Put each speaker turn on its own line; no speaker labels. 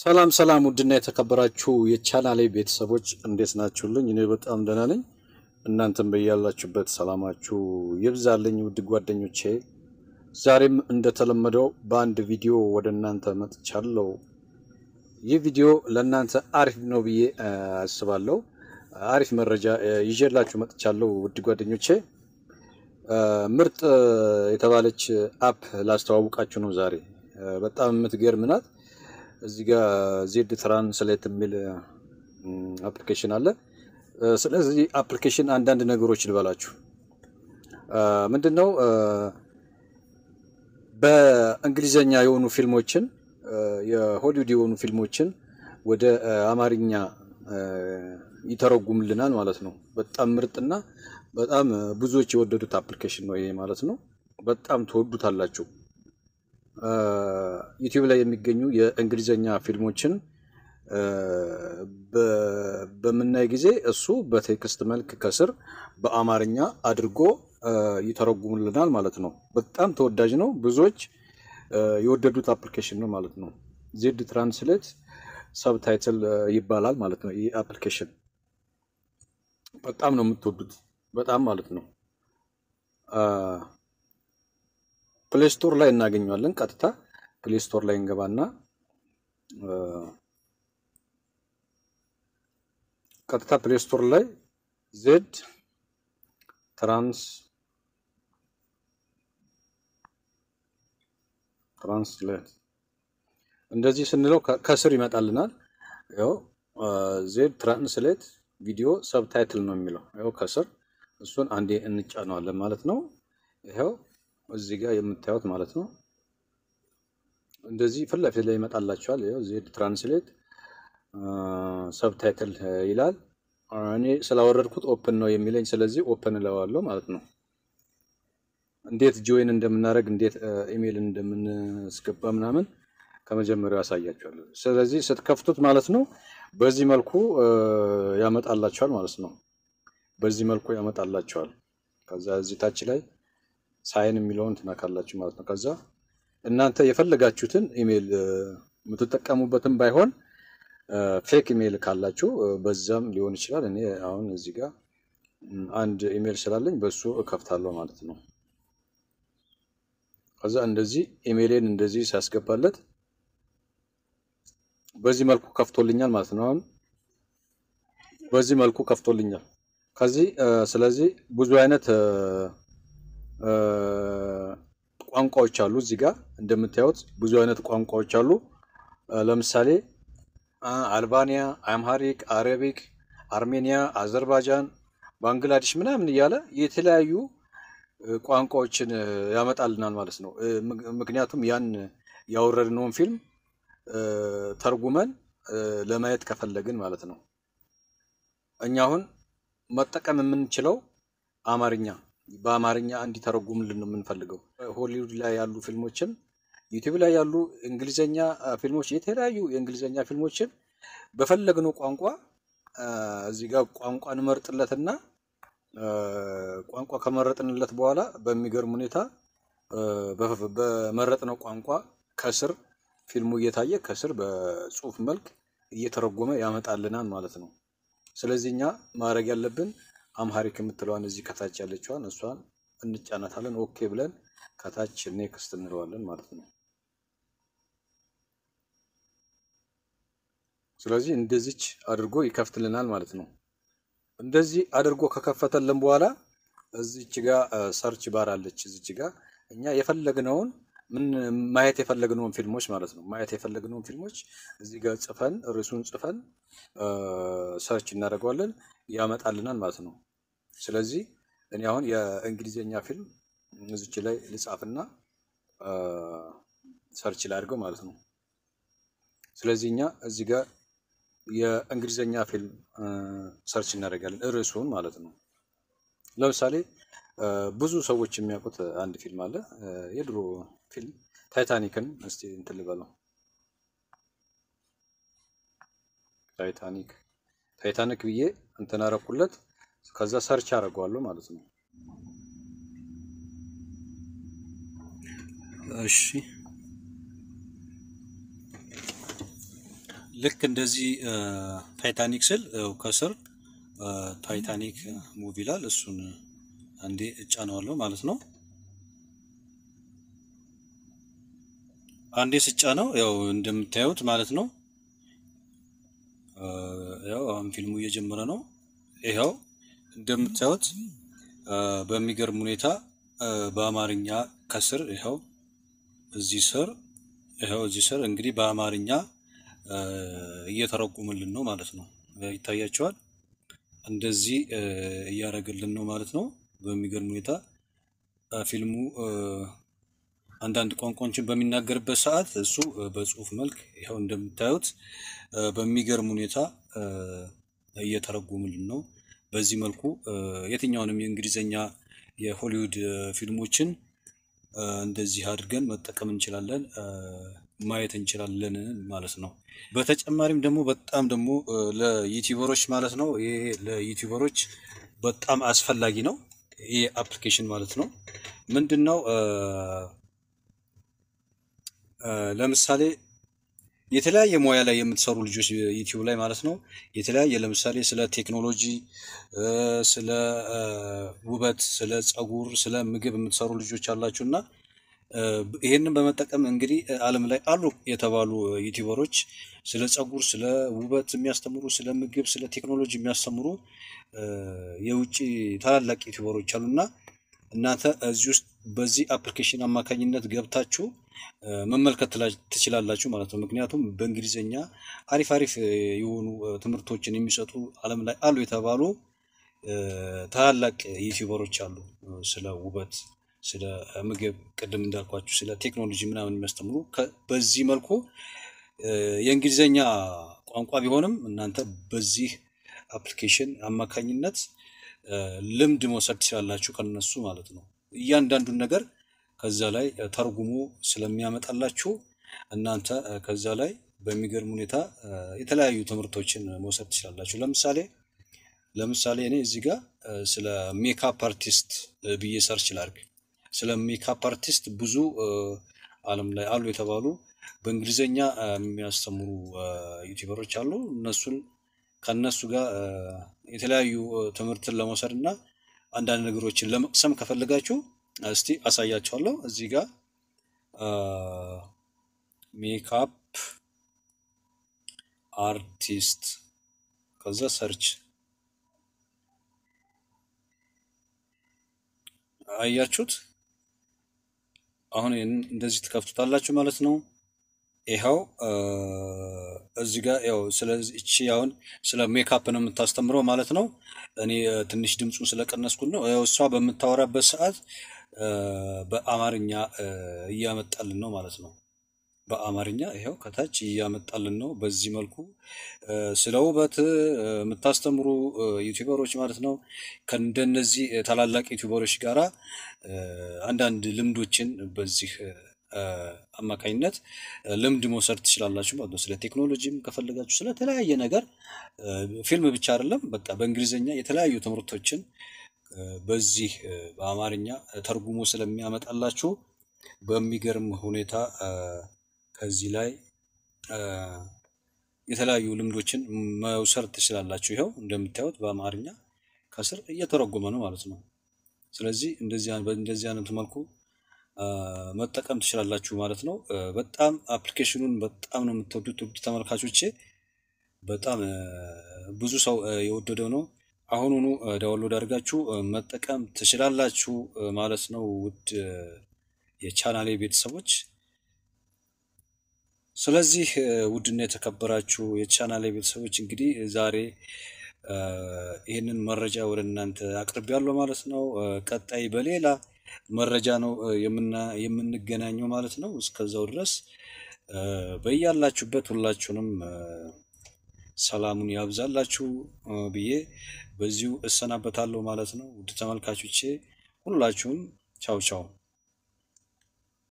ሰላም ሰላም፣ ውድና የተከበራችሁ የቻናሌ ቤተሰቦች እንዴት ናችሁልኝ? እኔ በጣም ደህና ነኝ። እናንተም በያላችሁበት ሰላማችሁ ይብዛልኝ። ውድ ጓደኞቼ፣ ዛሬም እንደተለመደው በአንድ ቪዲዮ ወደ እናንተ መጥቻለሁ። ይህ ቪዲዮ ለእናንተ አሪፍ ነው ብዬ አስባለሁ። አሪፍ መረጃ ይዤላችሁ መጥቻለሁ። ውድ ጓደኞቼ፣ ምርጥ የተባለች app ላስተዋውቃችሁ ነው ዛሬ። በጣም የምትገርም ናት። እዚህ ጋር Z Translate የሚል application አለ። ስለዚህ application አንዳንድ ነገሮች ልበላችሁ። ምንድን ነው በእንግሊዘኛ የሆኑ ፊልሞችን የሆሊውድ የሆኑ ፊልሞችን ወደ አማርኛ ይተረጉምልናል ማለት ነው። በጣም ምርጥና በጣም ብዙዎች የወደዱት application ነው ይሄ ማለት ነው። በጣም ትወዱታላችሁ። YouTube ላይ የሚገኙ የእንግሊዘኛ ፊልሞችን በምናይ ጊዜ እሱ በ text መልክ ከስር በአማርኛ አድርጎ ይተረጉምልናል ማለት ነው። በጣም ተወዳጅ ነው። ብዙዎች የወደዱት application ነው ማለት ነው። Z Translate Subtitle ይባላል ማለት ነው። ይህ application በጣም ነው የምትወዱት፣ በጣም ማለት ነው። Play Store ላይ እናገኘዋለን። ቀጥታ Play Store ላይ እንገባና ቀጥታ Play Store ላይ Z Trans Translate እንደዚህ ስንለው ከስር ይመጣልናል። ያው Z Translate Video Subtitle ነው የሚለው ያው ከስር እሱን አንዴ እንጫነዋለን ማለት ነው። ይኸው እዚህ ጋር የምታዩት ማለት ነው። እንደዚህ ፊት ለፊት ላይ ይመጣላችኋል። Z Translate Subtitle ይላል። እኔ ስላወረድኩት open ነው የሚለኝ፣ ስለዚህ open እለዋለሁ ማለት ነው። እንዴት join እንደምናደርግ እንዴት ኢሜይል እንደምንስገባ ምናምን ከመጀመሪያው ያሳያችኋለሁ። ስለዚህ ስትከፍቱት ማለት ነው በዚህ መልኩ ያመጣላችኋል ማለት ነው። በዚህ መልኩ ያመጣላችኋል። ከዛ እዚህ ታች ላይ sign የሚለውን ትነካላችሁ ማለት ነው። ከዛ እናንተ የፈለጋችሁትን ኢሜይል የምትጠቀሙበትን ባይሆን fake email ካላችሁ በዛም ሊሆን ይችላል። እኔ አሁን እዚህ ጋር አንድ ኢሜይል ስላለኝ በሱ እከፍታለሁ ማለት ነው። ከዛ እንደዚህ ኢሜይሌን እንደዚህ ሲያስገባለት በዚህ መልኩ ከፍቶልኛል ማለት ነው። አሁን በዚህ መልኩ ከፍቶልኛል። ከዚህ ስለዚህ ብዙ አይነት ቋንቋዎች አሉ። እዚህ ጋር እንደምታዩት ብዙ አይነት ቋንቋዎች አሉ። ለምሳሌ አልባኒያ፣ Amharic፣ Arabic፣ አርሜኒያ፣ አዘርባይጃን፣ ባንግላዴሽ ምናምን እያለ የተለያዩ ቋንቋዎችን ያመጣልናል ማለት ነው። ምክንያቱም ያን ያወረድነውን ፊልም ተርጉመን ለማየት ከፈለግን ማለት ነው። እኛ አሁን መጠቀም የምንችለው አማርኛ በአማርኛ እንዲተረጉምልን የምንፈልገው። ሆሊውድ ላይ ያሉ ፊልሞችን፣ YouTube ላይ ያሉ እንግሊዘኛ ፊልሞች፣ የተለያዩ የእንግሊዘኛ ፊልሞችን በፈለግነው ቋንቋ እዚህ ጋር ቋንቋ እንመርጥለትና ቋንቋ ከመረጥንለት በኋላ በሚገርም ሁኔታ በመረጥነው ቋንቋ ከስር ፊልሙ እየታየ ከስር በጽሁፍ መልክ እየተረጎመ ያመጣልናል ማለት ነው። ስለዚህ እኛ ማድረግ ያለብን Amharic የምትለዋን እዚህ ከታች ያለችዋን እሷን እንጫናታለን። okay ብለን ከታች next እንለዋለን ማለት ነው። ስለዚህ እንደዚች አድርጎ ይከፍትልናል ማለት ነው። እንደዚህ አድርጎ ከከፈተልን በኋላ እዚች ጋ search bar አለች። እዚች ጋ እኛ የፈለግነውን ምን ማየት የፈለግነውን ፊልሞች ማለት ነው ማየት የፈለግነውን ፊልሞች እዚህ ጋር ጽፈን ርዕሱን ጽፈን search እናደርገዋለን ያመጣልናል ማለት ነው። ስለዚህ እኔ አሁን የእንግሊዝኛ ፊልም እዚች ላይ ልጻፍና search ላድርገው ማለት ነው። ስለዚህ እኛ እዚህ ጋር የእንግሊዝኛ ፊልም search እናደርጋለን ርዕሱን ማለት ነው። ለምሳሌ ብዙ ሰዎች የሚያውቁት አንድ ፊልም አለ፣ የድሮ ፊልም Titanic ን እስቲ እንትን ልበለው። Titanic Titanic ብዬ እንትን አረኩለት። ከዛ search አደርገዋለሁ ማለት ነው። እሺ ልክ እንደዚህ Titanic ስል ከስር Titanic movie ይላል። እሱን አንዴ እጫነዋለሁ ማለት ነው። አንዴ ስጫ ነው ያው እንደምታዩት ማለት ነው። ያው አሁን ፊልሙ እየጀመረ ነው። ይኸው እንደምታዩት በሚገርም ሁኔታ በአማርኛ ከስር ይኸው እዚህ ስር ይኸው እዚህ ስር እንግዲህ በአማርኛ እየተረጉምልን ነው ማለት ነው። ይታያቸዋል። እንደዚህ እያደረግልን ነው ማለት ነው። በሚገርም ሁኔታ ፊልሙ አንዳንድ ቋንቋዎችን በሚናገርበት ሰዓት እሱ በጽሁፍ መልክ ይኸው እንደምታዩት በሚገርም ሁኔታ እየተረጎምልን ነው። በዚህ መልኩ የትኛውንም የእንግሊዝኛ የሆሊውድ ፊልሞችን እንደዚህ አድርገን መጠቀም እንችላለን፣ ማየት እንችላለን ማለት ነው። በተጨማሪም ደግሞ በጣም ደግሞ ለዩቲዩበሮች ማለት ነው ይሄ ለ YouTuber ኦች በጣም አስፈላጊ ነው ይሄ application ማለት ነው። ምንድን ነው ለምሳሌ የተለያየ ሙያ ላይ የምትሰሩ ልጆች YouTube ላይ ማለት ነው። የተለያየ ለምሳሌ ስለ ቴክኖሎጂ፣ ስለ ውበት፣ ስለ ፀጉር፣ ስለ ምግብ የምትሰሩ ልጆች አላችሁ እና ይህንን በመጠቀም እንግዲህ ዓለም ላይ አሉ የተባሉ YouTuber ኦች ስለ ፀጉር፣ ስለ ውበት የሚያስተምሩ፣ ስለ ምግብ፣ ስለ ቴክኖሎጂ የሚያስተምሩ የውጭ ታላላቅ YouTuber ኦች አሉ እና እናንተ እዚህ ውስጥ በዚህ application አማካኝነት ገብታችሁ መመልከት ትችላላችሁ ማለት ነው። ምክንያቱም በእንግሊዝኛ አሪፍ አሪፍ የሆኑ ትምህርቶችን የሚሰጡ ዓለም ላይ አሉ የተባሉ ታላላቅ YouTuber ኦች አሉ። ስለ ውበት፣ ስለ ምግብ፣ ቅድም እንዳልኳችሁ ስለ ቴክኖሎጂ ምናምን የሚያስተምሩ በዚህ መልኩ የእንግሊዝኛ ቋንቋ ቢሆንም እናንተ በዚህ application አማካኝነት ልምድ መውሰድ ትችላላችሁ ከነሱ ማለት ነው። እያንዳንዱን ነገር ከዛ ላይ ተርጉሞ ስለሚያመጣላችሁ እናንተ ከዛ ላይ በሚገርም ሁኔታ የተለያዩ ትምህርቶችን መውሰድ ትችላላችሁ። ለምሳሌ ለምሳሌ እኔ እዚህ ጋር ስለ makeup artist ብዬ search ላድርግ። ስለ makeup artist ብዙ ዓለም ላይ አሉ የተባሉ በእንግሊዝኛ የሚያስተምሩ ዩቲዩበሮች አሉ። እነሱን ከእነሱ ጋር የተለያዩ ትምህርትን ለመውሰድ እና አንዳንድ ነገሮችን ለመቅሰም ከፈለጋችሁ እስቲ አሳያችኋለሁ። እዚህ ጋር makeup artist ከዛ search አያችሁት። አሁን እንደዚህ ትከፍቱታላችሁ ማለት ነው። ይኸው እዚህ ጋር ያው ስለዚህ አሁን ስለ ሜካፕ ነው የምታስተምረው ማለት ነው። እኔ ትንሽ ድምፁን ስለቀነስኩት ነው። ያው እሷ በምታወራበት ሰዓት በአማርኛ እያመጣልን ነው ማለት ነው። በአማርኛ ይኸው ከታች እያመጣልን ነው። በዚህ መልኩ ስለ ውበት የምታስተምሩ ዩቲዩበሮች ማለት ነው ከእንደነዚህ ታላላቅ ዩቲዩበሮች ጋራ አንዳንድ ልምዶችን በዚህ አማካኝነት ልምድ መውሰድ ትችላላችሁ ማለት ነው። ስለ ቴክኖሎጂም ከፈለጋችሁ ስለተለያየ ነገር ፊልም ብቻ አይደለም፣ በቃ በእንግሊዝኛ የተለያዩ ትምህርቶችን በዚህ በአማርኛ ተርጉሞ ስለሚያመጣላችሁ በሚገርም ሁኔታ ከዚህ ላይ የተለያዩ ልምዶችን መውሰድ ትችላላችሁ። ይኸው እንደምታዩት በአማርኛ ከስር እየተረጎመ ነው ማለት ነው። ስለዚህ እንደዚህ አይነት መልኩ መጠቀም ትችላላችሁ ማለት ነው። በጣም application ኡን በጣም ነው የምትወዱት ውድ ተመልካቾቼ፣ በጣም ብዙ ሰው የወደደው ነው። አሁኑኑ download አድርጋችሁ መጠቀም ትችላላችሁ ማለት ነው። ውድ የቻናሌ ቤተሰቦች፣ ስለዚህ ውድና የተከበራችሁ የቻናሌ ቤተሰቦች እንግዲህ ዛሬ ይህንን መረጃ ወደ እናንተ አቅርቤያለሁ ማለት ነው። ቀጣይ በሌላ መረጃ ነው የምንገናኘው ማለት ነው። እስከዛው ድረስ በያላችሁበት ሁላችሁንም ሰላሙን ያብዛላችሁ ብዬ በዚሁ እሰናበታለሁ ማለት ነው። ውድ ተመልካቾቼ ሁላችሁም ቻው ቻው።